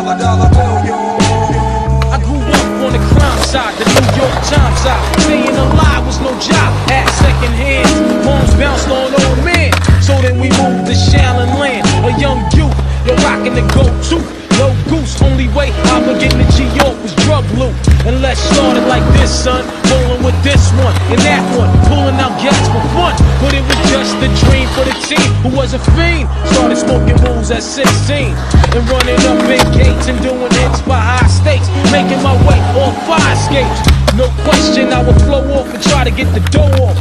dollar dollar bill, yo. I grew up on the crime side, the New York Times side. Staying alive was no job, had second hands. Moms bounced on old men. So then we moved to Shallon Land, a young youth. You're rocking the go-to. No goose, only way I would get to G York was drug loot. And let's start it like this, son. Rolling with this one and that one, pulling out gas for fun. But it was just a dream for the team who was a fiend. Started smoking booze at 16 and running up in and doing hits by high stakes. Making my way on fire escapes. No question, I would flow off and try to get the dough off.